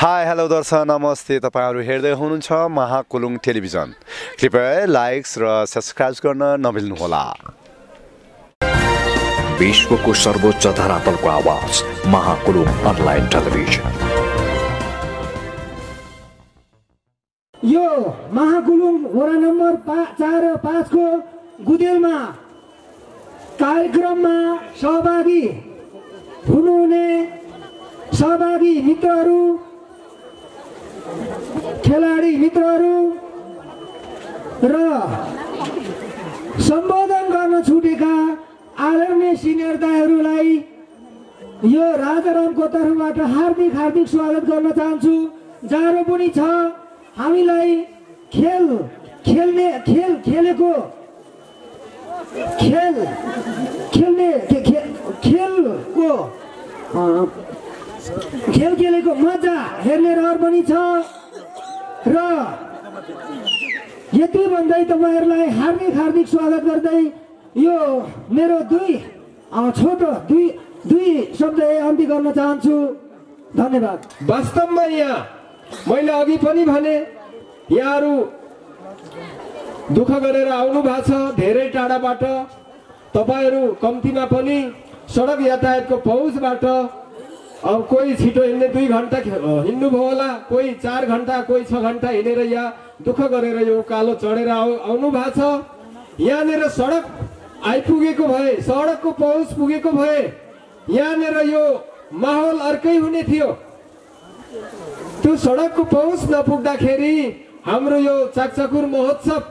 Hi hello दर्शक नमस्ते। तपाईँहरू हेर्दै हुनुहुन्छ महाकुलुङ टेलिभिजन। कृपया लाइक्स र सब्सक्राइब गर्न नबिल्नुहोला विश्वको सर्वोच्च धरातलको आवाज महाकुलुङ अनलाइन टेलिभिजन। यो महाकुलुङ वडा नम्बर पा चार र पाँचको गुदेलमा कार्यक्रममा सहभागी हुनुहुने सहभागी मित्रहरू खेलाडी मित्रहरू र सम्बोधन गर्न छुटेका आदरणीय सिनियर दाईहरूलाई यो राजारामको तर्फबाट हार्दिक हार्दिक स्वागत गर्न चाहन्छु। जाडो पनि छ। हामीलाई खेल खेल्ने खेल खेलेको खेल खेल्ने खेलको खेल खेलेको मजा हेर्ने रहर पनि छ। र यति भन्दै तपाईँहरूलाई हार्दिक हार्दिक स्वागत गर्दै यो मेरो दुई छोटो दुई दुई शब्द अन्त्य गर्न चाहन्छु। धन्यवाद। वास्तवमा यहाँ मैले अघि पनि भने यहाँहरू दुःख गरेर आउनु भएको छ धेरै टाढाबाट। तपाईँहरू कम्तीमा पनि सडक यातायातको पहुँचबाट अब कोही छिटो हिँड्ने दुई घन्टा हिँड्नुभयो होला। कोही चार घन्टा कोही छ घन्टा हिँडेर यहाँ दुःख गरेर यो उकालो चढेर आउ आउनु भएको छ। यहाँनिर सडक आइपुगेको भए सडकको पहुँच पुगेको भए यहाँनिर यो माहौल अर्कै हुने थियो। त्यो सडकको पहुँच नपुग्दाखेरि हाम्रो यो चाकचाकुर महोत्सव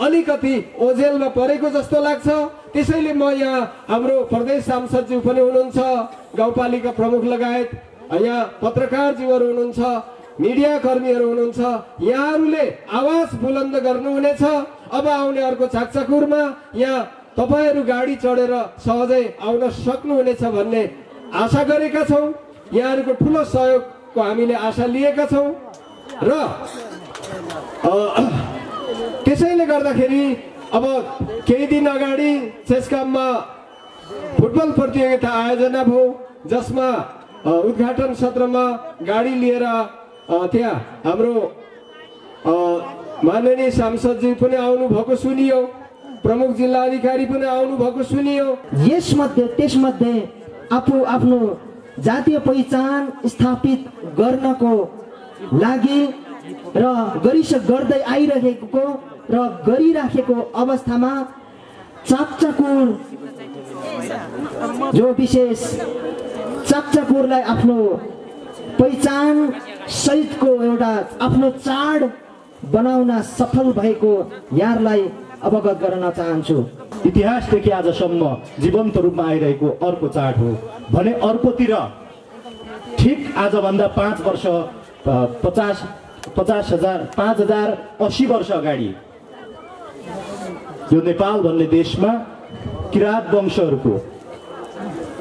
अलिकति ओझेलमा परेको जस्तो लाग्छ। त्यसैले म यहाँ हाम्रो प्रदेश सांसदज्यू पनि हुनुहुन्छ गाउँपालिका प्रमुख लगायत यहाँ पत्रकारज्यूहरू हुनुहुन्छ मिडिया कर्मीहरू हुनुहुन्छ। यहाँहरूले आवाज बुलन्द गर्नुहुनेछ। अब आउने अर्को चाकचाकुरमा यहाँ तपाईँहरू गाडी चढेर सहजै आउन सक्नुहुनेछ भन्ने आशा गरेका छौँ। यहाँहरूको ठुलो सहयोगको हामीले आशा लिएका छौँ। र त्यसैले गर्दाखेरि अब केही दिन अगाडि चेस्काममा फुटबल प्रतियोगिता आयोजना भयो जसमा उद्घाटन सत्रमा गाडी लिएर त्यहाँ हाम्रो माननीय सांसदजी पनि आउनुभएको सुनियो प्रमुख जिल्ला अधिकारी पनि आउनुभएको सुनियो। यसमध्ये त्यसमध्ये आफू आफ्नो जातीय पहिचान स्थापित गर्नको लागि र गरिस गर्दै आइरहेको र गरिराखेको अवस्थामा चाकचाकुर जो विशेष चाकचाकुरलाई आफ्नो पहिचान सहितको एउटा आफ्नो चाड बनाउन सफल भएको यहाँहरूलाई अवगत गराउन चाहन्छु। इतिहासदेखि आजसम्म जीवन्त रूपमा आइरहेको अर्को चाड हो। भने अर्कोतिर ठिक आजभन्दा पाँच वर्ष पचास पचास हजार पाँच हजार असी वर्ष अगाडि यो नेपाल भन्ने देशमा किराँत वंशहरूको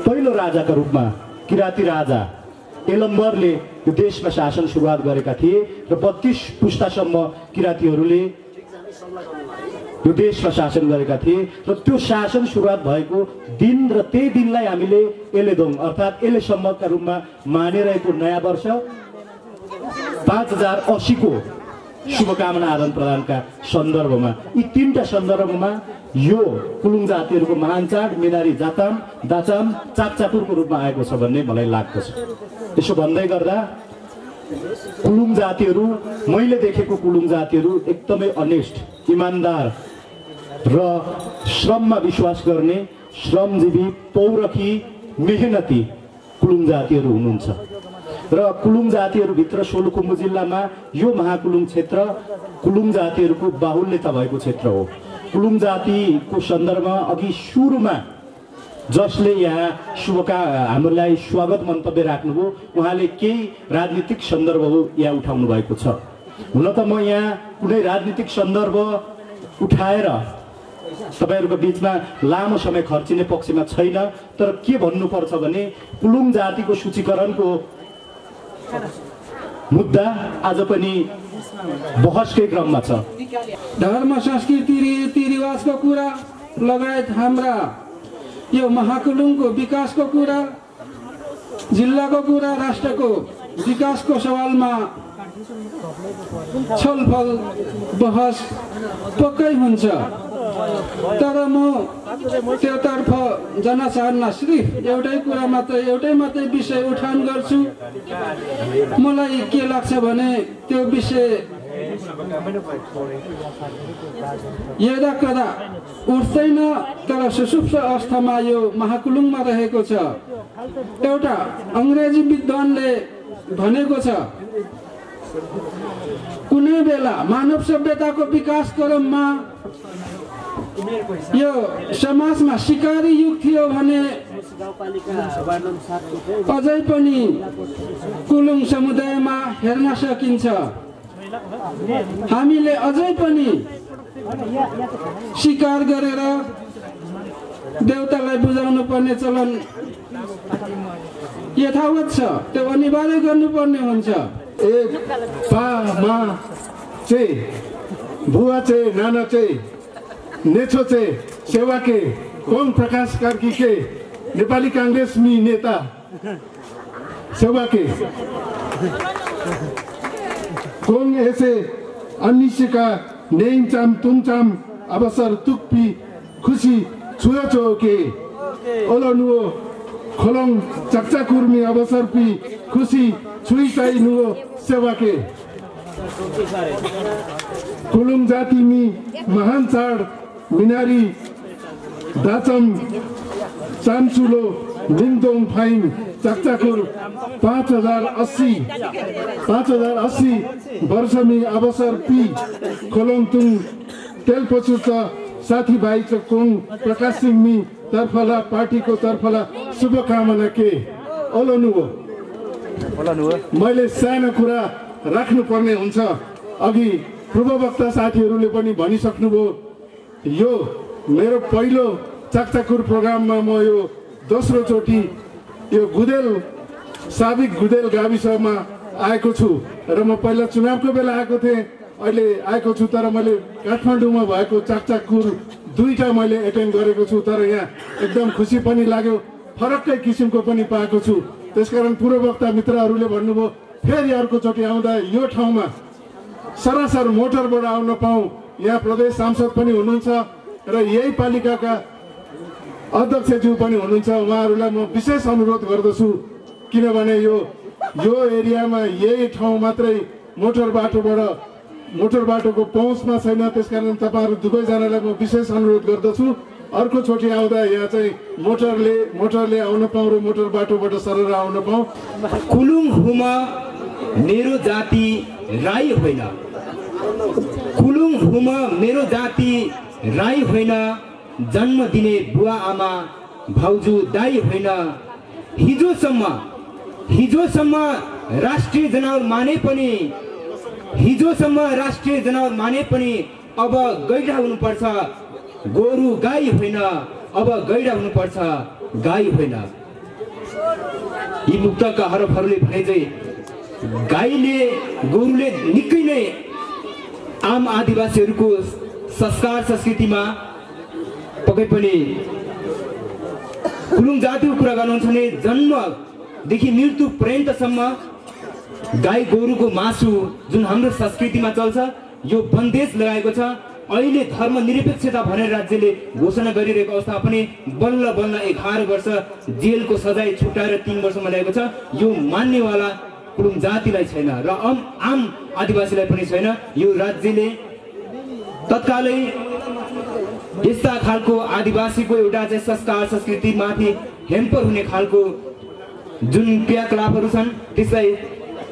पहिलो राजाका रूपमा किराँती राजा एलम्बरले यो देशमा शासन सुरुवात गरेका थिए र बत्तिस पुस्तासम्म किराँतीहरूले यो देशमा शासन गरेका थिए र त्यो शासन सुरुवात भएको दिन र त्यही दिनलाई हामीले एलेदोङ अर्थात् एलेसम्मका रूपमा मानिरहेको नयाँ वर्ष पाँच हजार असीको शुभकामना आदान प्रदानका सन्दर्भमा। यी तिनवटा सन्दर्भमा यो कुलुङ जातिहरूको महान चाड मिनारी जाताम दाचाम चाकचापुरको रूपमा आएको छ भन्ने मलाई लाग्दछ। यसो भन्दै गर्दा कुलुङ जातिहरू मैले देखेको कुलुङ जातिहरू एकदमै अनेस्ट इमान्दार र श्रममा विश्वास गर्ने श्रमजीवी पौरखी मेहनती कुलुङ जातिहरू हुनुहुन्छ। र कुलुङ जातिहरूभित्र सोलुखुम्बु जिल्लामा यो महाकुलुङ क्षेत्र कुलुङ जातिहरूको बाहुल्यता भएको क्षेत्र हो। कुलुङ जातिको सन्दर्भमा अघि सुरुमा जसले यहाँ शुभका हामीलाई स्वागत मन्तव्य राख्नुभयो उहाँले केही राजनीतिक सन्दर्भहरू यहाँ उठाउनु भएको छ। हुन त म यहाँ कुनै राजनीतिक सन्दर्भ उठाएर तपाईँहरूको बिचमा लामो समय खर्चिने पक्षमा छैन तर के भन्नुपर्छ भने कुलुङ जातिको सूचीकरणको मुद्दा आज पनि बहसकै क्रममा छ। धर्म संस्कृति रीतिरिवाजको कुरा लगायत हाम्रा यो महाकुलुङको विकासको कुरा जिल्लाको कुरा राष्ट्रको विकासको सवालमा छलफल बहस पक्कै हुन्छ। तर म त्योतर्फ जान चाहन्न सिर्फ एउटै कुरा मात्रै एउटै मात्रै विषय उठान गर्छु। मलाई के लाग्छ भने त्यो विषय यदा कदा उठ्दैन तर सुसुप्त अवस्थामा यो महाकुलुङमा रहेको छ। एउटा अङ्ग्रेजी विद्वानले भनेको छ कुनै बेला मानव सभ्यताको विकास क्रममा यो समाजमा सिकारी युग थियो भने अझै पनि कुलुङ समुदायमा हेर्न सकिन्छ। हामीले अझै पनि शिकार गरेर देवतालाई बुझाउनु पर्ने चलन यथावत छ। त्यो अनिवार्य गर्नुपर्ने हुन्छ। ए पा मा चाहिँ बुवा चाहिँ नाना चाहिँ नेछो चाहिँ सेवाके कोन प्रकाश कार्की के? नेपाली काङ्ग्रेस मी नेता। सेवाके कोङ ऐसे अनिशिका नेङचाम तुङचाम अवसर तुक्पी खुसी छुयो चौके ओलनुओ खोलङ चक्चाकुर्मी अवसर पी खुसी छुई चाइ नुओ सेवाके कुलुङ जाति मी महान चाड मिनारी दाचम चान्चुलो लिङदोङ फाइङ चकचाकुर पाँच हजार अस्सी पाँच हजार अस्सी वर्षमी अवसर पी खोलोङतुङ तेलपचुच साथीभाइ कोङ प्रकाश सिंह मी तर्फला पार्टीको तर्फला शुभकामना के ओलोनु हो मैले सानो कुरा राख्नुपर्ने हुन्छ। अघि पूर्ववक्ता साथीहरूले पनि भनिसक्नुभयो यो मेरो पहिलो चाकचाकुर प्रोग्राममा म यो दोस्रोचोटि यो गुदेल साबिक गुदेल गाविसमा आएको छु र म पहिला चुनावको बेला आएको थिएँ अहिले आएको छु तर मैले काठमाडौँमा भएको चाकचाकुर दुईवटा मैले एटेन्ड गरेको छु तर यहाँ एकदम खुसी पनि लाग्यो फरक्कै किसिमको पनि पाएको छु। त्यसकारण पूर्ववक्ता मित्रहरूले भन्नुभयो फेरि अर्कोचोटि आउँदा यो ठाउँमा सरासर मोटरबाट आउन पाऊँ यहाँ प्रदेश सांसद पनि हुनुहुन्छ र यही पालिकाका अध्यक्षज्यू पनि हुनुहुन्छ। उहाँहरूलाई म विशेष अनुरोध गर्दछु किनभने यो यो एरियामा यही ठाउँ मात्रै मोटर बाटोबाट मोटर बाटोको पहुँचमा छैन। त्यसकारण तपाईँहरू दुवैजनालाई म विशेष अनुरोध गर्दछु। अर्कोचोटि आउँदा यहाँ चाहिँ मोटरले मोटरले आउन पाऊँ र मोटर बाटोबाट सरेर आउन पाऊँ कुलुङ हुमा मेरो जाति राई होइन। कुलुङ हुमा मेरो जाति राई होइन जन्म दिने बुवा आमा भाउजू दाई होइन। हिजोसम्म हिजोसम्म राष्ट्रिय जनावर माने पनि हिजोसम्म राष्ट्रिय जनावर माने पनि अब गैडा हुनुपर्छ। गोरु गाई होइन अब गैडा हुनुपर्छ। गाई होइन। यी मुक्तका हरफहरूले भने चाहिँ गाईले गोरुले निकै नै आम आदिवासीहरूको संस्कार संस्कृतिमा पक्कै पनि कुलुङ जातिको कुरा गर्नुहुन्छ भने जन्मदेखि मृत्यु पर्यन्तसम्म गाई गोरुको मासु जुन हाम्रो संस्कृतिमा चल्छ यो बन्देज लगाएको छ। अहिले धर्मनिरपेक्षता भनेर राज्यले घोषणा गरिरहेको अवस्था पनि बल्ल बल्ल एघार वर्ष जेलको सजाय छुट्याएर तिन वर्षमा ल्याएको छ। यो मान्नेवाला कुलुङ जातिलाई छैन र आम आम आदिवासीलाई पनि छैन। यो राज्यले तत्कालै यस्ता खालको आदिवासीको एउटा चाहिँ संस्कार संस्कृतिमाथि हेम्पर हुने खालको जुन क्रियाकलापहरू छन् त्यसलाई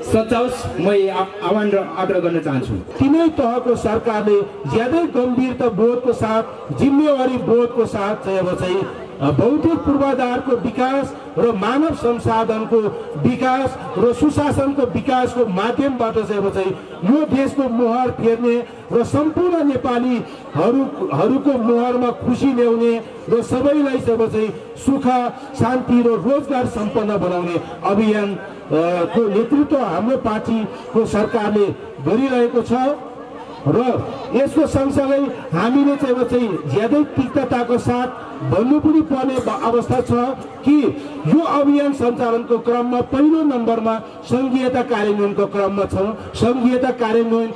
सचाओस् म आह्वान र आग्रह गर्न चाहन्छु। तिनै तहको सरकारले ज्यादै गम्भीरता बोधको साथ जिम्मेवारी बोधको साथ चाहिँ अब चाहिँ भौतिक पूर्वाधारको विकास र मानव संसाधनको विकास र सुशासनको विकासको माध्यमबाट चाहिँ अब चाहिँ यो देशको मुहार फेर्ने र सम्पूर्ण नेपालीहरूको मुहारमा खुसी ल्याउने र सबैलाई चाहिँ अब चाहिँ सुख शान्ति र रोजगार सम्पन्न बनाउने अभियान अ, को नेतृत्व हाम्रो पार्टीको सरकारले गरिरहेको छ। र यसको सँगसँगै हामीले चाहिँ अब चाहिँ ज्यादै तिक्तताको साथ भन्नु पनि पर्ने अवस्था छ कि यो अभियान सञ्चालनको क्रममा पहिलो नम्बरमा सङ्घीयता कार्यान्वयनको क्रममा छौँ। सङ्घीयता कार्यान्वयन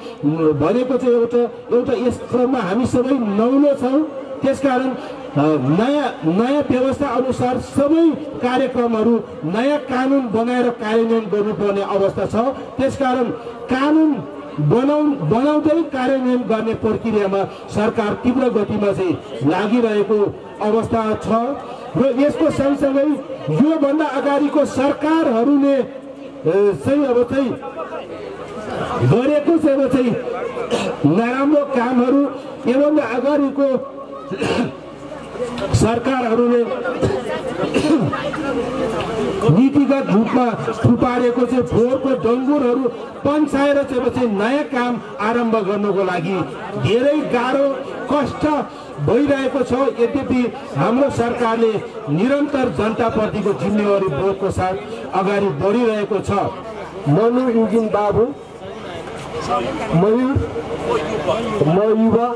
भनेको चाहिँ एउटा एउटा यस क्रममा हामी सबै नौलो छौँ। त्यसकारण नयाँ नयाँ व्यवस्था अनुसार सबै कार्यक्रमहरू नयाँ कानुन बनाएर कार्यान्वयन गर्नुपर्ने अवस्था छ। त्यसकारण कानुन बनाउ बनाउँदै कार्यान्वयन गर्ने प्रक्रियामा सरकार तीव्र गतिमा चाहिँ लागिरहेको अवस्था छ र यसको सँगसँगै योभन्दा अगाडिको सरकारहरूले चाहिँ अब चाहिँ गरेको चाहिँ अब चाहिँ नराम्रो कामहरू योभन्दा अगाडिको सरकारहरूले नीतिगत रूपमा थुपारेको चाहिँ फोहोरको डङ्गुरहरू पन्साएर चाहिँ नयाँ काम आरम्भ गर्नको लागि धेरै गाह्रो कष्ट भइरहेको छ। यद्यपि हाम्रो सरकारले निरन्तर जनताप्रतिको जिम्मेवारी बोधको साथ अगाडि बढिरहेको छ। मनु इन्जिन बाबु मयुर म युवा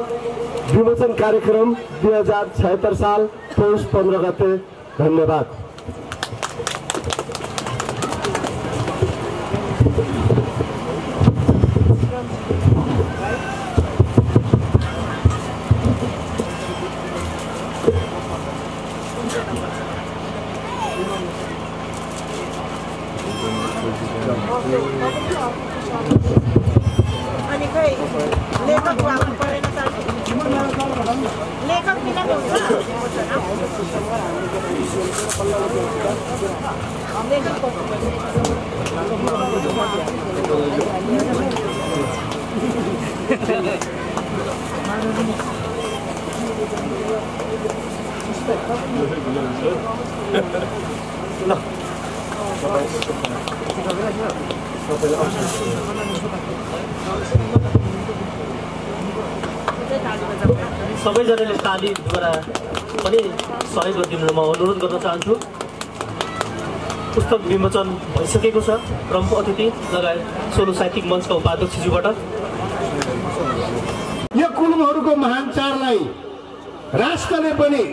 विमोचन कार्यक्रम दुई हजार छयत्तर साल पौष पन्ध्र गते धन्यवाद अनि खै लेखक आउनु परेन त लेखक किन सबैजनाले तालीद्वारा पनि सहयोग गरिदिनु म अनुरोध गर्न चाहन्छु। पुस्तक विमोचन भइसकेको छ। प्रमुख अतिथि लगायत सोलो साहित्यिक मञ्चका उपाध्यक्षज्यूबाट यो कुलुमहरूको महान चाडलाई राष्ट्रले पनि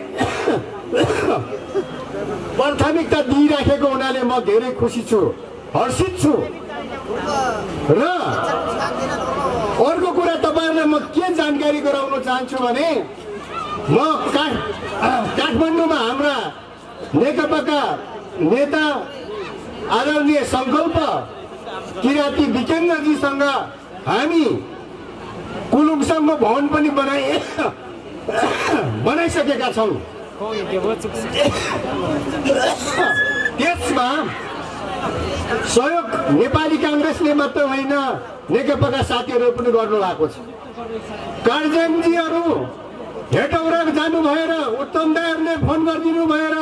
प्राथमिकता दिइराखेको हुनाले म धेरै खुसी छु हर्षित छु। र अर्को कुरा तपाईँहरूलाई म के जानकारी गराउन चाहन्छु भने म काठ काठमाडौँमा हाम्रा नेकपाका नेता आदरणीय सङ्कल्प किराँती विकेन्द्रजीसँग हामी कुलुङसम्म भवन पनि बनाइ बनाइसकेका छौँ। त्यसमा सहयोग नेपाली काङ्ग्रेसले मात्र होइन नेकपाका साथीहरू पनि गर्नु भएको छ कार्जेनजीहरू हेटौरा जानु भएर उत्तम दाईहरूले फोन गरिदिनु भएर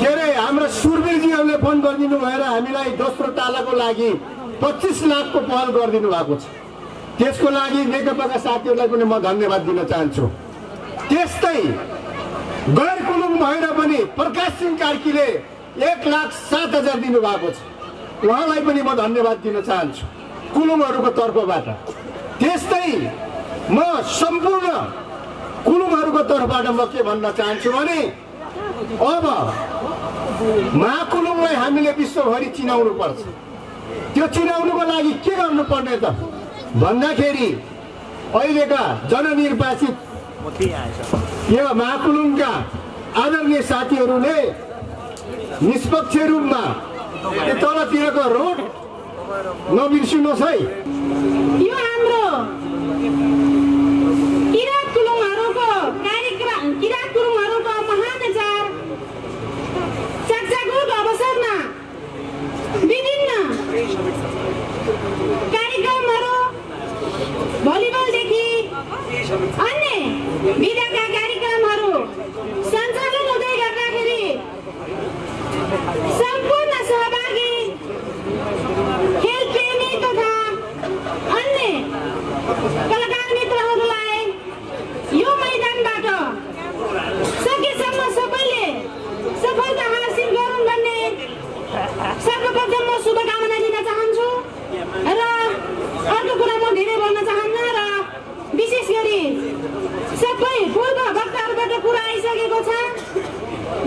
के अरे हाम्रा सुरवीरजीहरूले फोन गरिदिनु भएर हामीलाई दोस्रो तालाको लागि पच्चिस लाखको पहल गरिदिनु भएको छ। त्यसको लागि नेकपाका साथीहरूलाई पनि म धन्यवाद दिन चाहन्छु। त्यस्तै गैर कुलुङ भएर पनि प्रकाश सिंह कार्कीले एक लाख सात हजार दिनुभएको छ। उहाँलाई पनि म धन्यवाद दिन चाहन्छु कुलुङहरूको तर्फबाट। त्यस्तै म सम्पूर्ण कुलुङहरूको तर्फबाट म के भन्न चाहन्छु भने अब महाकुलुङलाई हामीले विश्वभरि चिनाउनु पर्छ। त्यो चिनाउनुको लागि के गर्नुपर्ने त? भन्दाखेरि अहिलेका जननिर्वाचित यो महाकुलुङका आदरणीय साथीहरूले निष्पक्ष रूपमा तलतिरको रोड नबिर्सिनुहोस् है। यो हाम्रो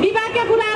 Viva anche curare.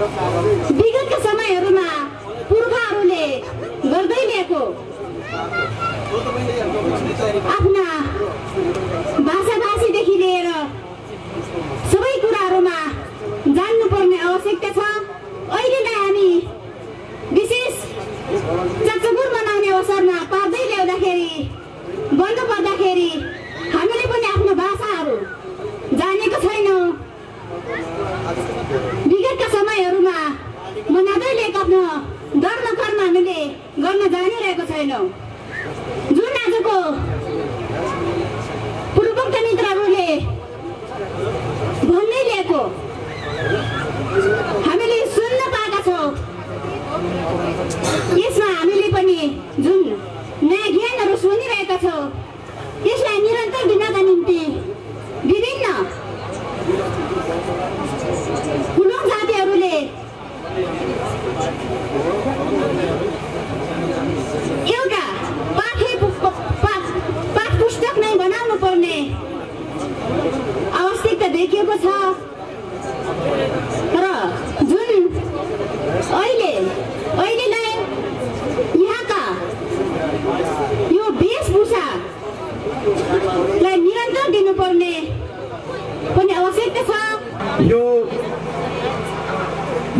विगतका समयहरूमा पुर्खाहरूले गर्दै ल्याएको आफ्ना भाषाभाषीदेखि लिएर सबै कुराहरूमा जान्नुपर्ने आवश्यकता छ अहिलेलाई हामी विशेष चकचकुर मनाउने अवसरमा पार्दै ल्याउँदाखेरि गर्नु पर्दाखेरि हामीले पनि आफ्नो भाषाहरू जानेको छैनौँ विगतका समयहरूमा मनाउँदै ल्याएको आफ्नो धर्म कर्म हामीले गर्न जानिरहेको छैनौँ जुन आजको पूर्वोक्त मित्रहरूले भन्दै ल्याएको हामीले सुन्न पाएका छौँ यसमा हामीले पनि जुन नयाँ ज्ञानहरू सुनिरहेका छौँ यसलाई निरन्तर दिनका निम्ति विभिन्न कुलुङ जातिहरूले एउटा पाठ्य पु- प- पा- पाठ पुस्तक नै बनाउनु पर्ने आवश्यकता देखिएको छ र जुन अहिले अहिलेलाई यहाँका यो वेशभूषालाई निरन्तर दिनुपर्ने पनि आवश्यकता छ यो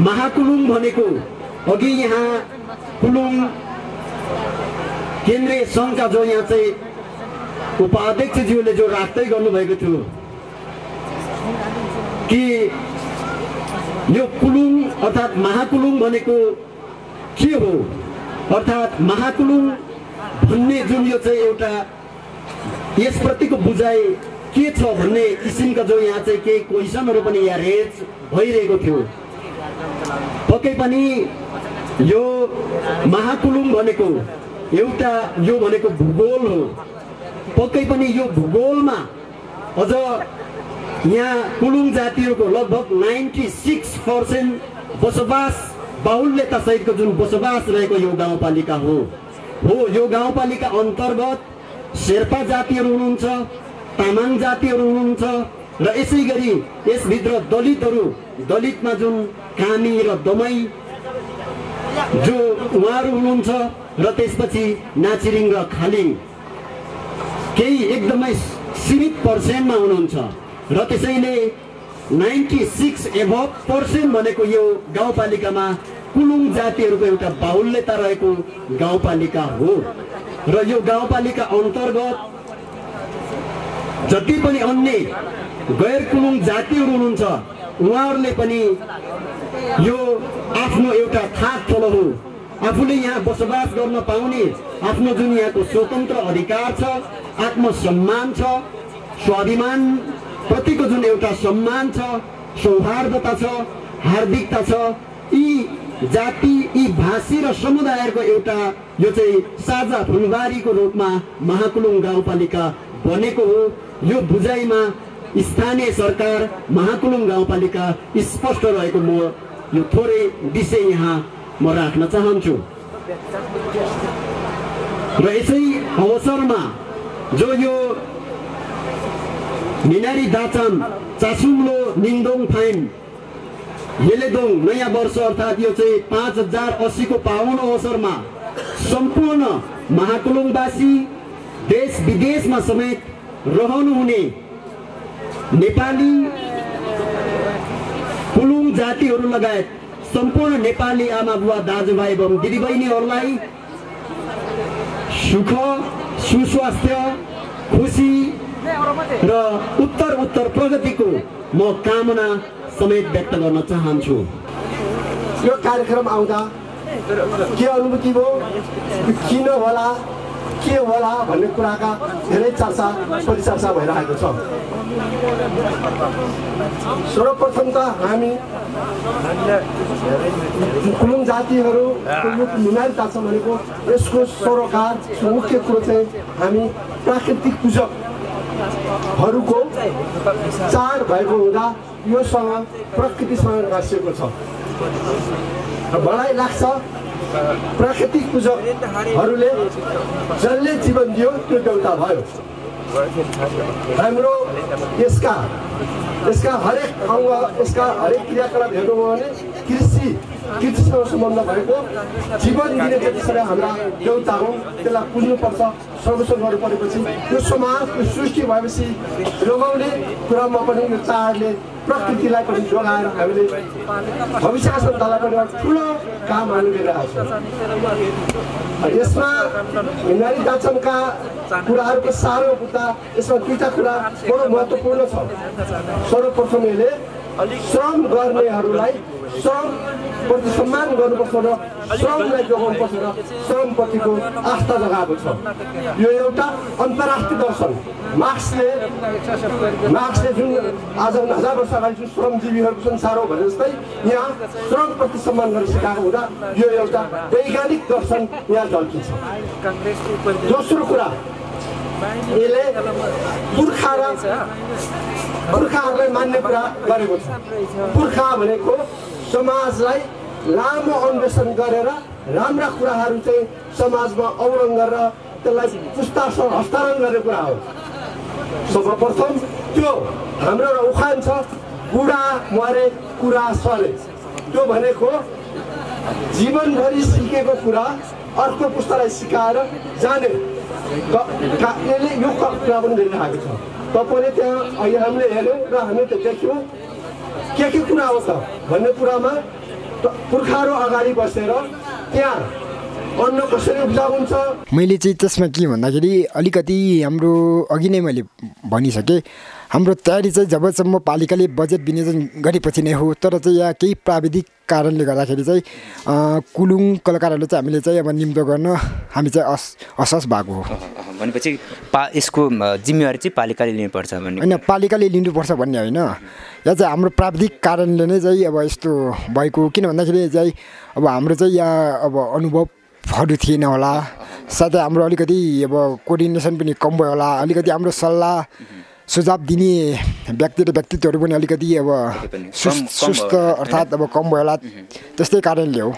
महाकुलुङ भनेको अघि यहाँ कुलुङ केन्द्रीय सङ्घका जो यहाँ चाहिँ उपाध्यक्षज्यूले जो राख्दै गर्नुभएको थियो कि यो कुलुङ अर्थात् महाकुलुङ भनेको के हो? अर्थात् महाकुलुङ भन्ने जुन यो चाहिँ एउटा यसप्रतिको बुझाइ के छ भन्ने किसिमका जो यहाँ चाहिँ केही क्वेसनहरू पनि यहाँ रेज भइरहेको थियो। पक्कै पनि यो महाकुलुङ भनेको एउटा यो भनेको भूगोल हो। पक्कै पनि यो भूगोलमा अझ यहाँ कुलुङ जातिहरूको लगभग नाइन्टी सिक्स पर्सेन्ट बसोबास बाहुल्यता सहितको जुन बसोबास रहेको यो गाउँपालिका हो। हो यो गाउँपालिका अन्तर्गत शेर्पा जातिहरू हुनुहुन्छ तामाङ जातिहरू हुनुहुन्छ र यसै गरी यसभित्र दलितहरू दलितमा जुन कामी र दमाई जो उहाँहरू हुनुहुन्छ र त्यसपछि नाचिरिङ र खालिङ केही एकदमै सीमित पर्सेन्टमा हुनुहुन्छ र त्यसैले नाइन्टी सिक्स एभब पर्सेन्ट भनेको यो गाउँपालिकामा कुलुङ जातिहरूको एउटा बाहुल्यता रहेको गाउँपालिका हो र यो गाउँपालिका अन्तर्गत जति पनि अन्य गैर कुलुङ जातिहरू हुनुहुन्छ उहाँहरूले पनि यो आफ्नो एउटा थाक ठुलो हो आफूले यहाँ बसोबास गर्न पाउने आफ्नो जुन यहाँको स्वतन्त्र अधिकार छ आत्मसम्मान छ स्वाभिमान प्रतिको जुन एउटा सम्मान छ सौहार्दता छ हार्दिकता छ यी जाति यी भाषी र समुदायहरूको एउटा यो चाहिँ साझा फुलबारीको रूपमा महाकुलुङ गाउँपालिका बनेको हो। यो बुझाइमा स्थानीय सरकार महाकुलुङ गाउँपालिका स्पष्ट रहेको म यो थोरै विषय यहाँ म राख्न चाहन्छु। र यसै अवसरमा जो यो मिनारी दाचाम चासुङ्लो निङदोङ फाइन हेलेदोङ नयाँ वर्ष अर्थात् यो चाहिँ पाँच हजार अस्सीको पावन अवसरमा सम्पूर्ण महाकुलुङवासी देश विदेशमा समेत रहनुहुने नेपाली कुलुङ जातिहरू लगायत सम्पूर्ण नेपाली आमा बुवा दाजुभाइ एवं दिदीबहिनीहरूलाई सुख सुस्वास्थ्य खुसी र उत्तर उत्तर प्रगतिको म कामना समेत व्यक्त गर्न चाहन्छु। यो कार्यक्रम आउँदा के अनुभूति भयो? किन होला? के होला भन्ने कुराका धेरै चर्चा परिचर्चा भइरहेको छ। सर्वप्रथम त हामी कुलुङ जातिहरू मिनारी ताछौँ भनेको यसको सरोकार मुख्य कुरो चाहिँ हामी प्राकृतिक पूजकहरूको चाड भएको हुँदा योसँग प्रकृतिसँग गाँसिएको छ। र मलाई लाग्छ प्राकृतिक पूजकहरूले जसले जीवन दियो त्यो देउता भयो। हाम्रो यसका यसका हरेक अङ्ग यसका हरेक क्रियाकलाप हेर्नु हो भने कृषि कृषिसँग सम्बन्ध भएको जीवन दिने जति साह्रै हाम्रा देउता हुन् त्यसलाई पुज्नुपर्छ सर्वेक्षण गर्नु परेपछि यो समाज यो सृष्टि भएपछि जोगाउने कुरामा पनि यो चाडले प्रकृतिलाई पनि जोगाएर हामीले भविष्यका सन्तानलाई पनि एउटा ठुलो काम हामी गरिरहेको छौँ यसमा हिमाली दाचमका कुराहरूको सारो बुझ्दा यसमा दुईवटा कुरा बडो महत्त्वपूर्ण छ सर्वप्रथम यसले श्रम गर्नेहरूलाई श्रमप्रति सम्मान गर्नुपर्छ र श्रमलाई जोगाउनुपर्छ र श्रमप्रतिको आस्था जगाएको छ यो एउटा अन्तर्राष्ट्रिय दर्शन मार्क्सले मार्क्सले जुन आज हजार वर्ष अगाडि जुन श्रमजीवीहरूको संसार हो भने जस्तै यहाँ श्रमप्रति सम्मान गरेर सिकाएको हुँदा यो एउटा वैज्ञानिक दर्शन यहाँ झल्किन्छ दोस्रो कुरा यसले पुर्खा र पुर्खाहरूलाई मान्ने कुरा गरेको छ पुर्खा भनेको समाजलाई लामो अन्वेषण गरेर राम्रा कुराहरू चाहिँ समाजमा अवलम्बन गरेर त्यसलाई पुस्ता हस्तान्तरण गर्ने कुरा हो। सर्वप्रथम त्यो हाम्रो एउटा उखान छ बुढा मरे कुरा सरे। त्यो भनेको जीवनभरि सिकेको कुरा अर्को पुस्तालाई सिकाएर जाने। यसले यो कुरा पनि गरिरहेको छ। तपाईँले त्यहाँ अहिले हामीले हेऱ्यौँ र हामीले त्यो देख्यौँ के के कुरा त भन्ने कुरामा पुर्खाहरू अगाडि बसेर त्यहाँ मैले चाहिँ त्यसमा के भन्दाखेरि अलिकति हाम्रो अघि नै मैले भनिसकेँ हाम्रो तयारी चाहिँ जबसम्म पालिकाले बजेट विनियोजन गरेपछि नै हो तर चाहिँ यहाँ केही प्राविधिक कारणले गर्दाखेरि चाहिँ कुलुङ कलाकारहरूले चाहिँ हामीले चाहिँ अब निम्तो गर्न हामी चाहिँ अस असहज भएको हो। भनेपछि पा यसको जिम्मेवारी चाहिँ पालिकाले लिनुपर्छ भन्ने होइन पालिकाले लिनुपर्छ भन्ने होइन। यहाँ चाहिँ हाम्रो प्राविधिक कारणले नै चाहिँ अब यस्तो भएको किन भन्दाखेरि चाहिँ अब हाम्रो चाहिँ यहाँ अब अनुभवहरू थिएन होला। साथै हाम्रो अलिकति अब कोअर्डिनेसन पनि कम भयो होला। अलिकति हाम्रो सल्लाह सुझाव दिने व्यक्ति र व्यक्तित्वहरू पनि अलिकति अब सुस्त अर्थात् अब कम भयो होला। त्यस्तै कारणले हो।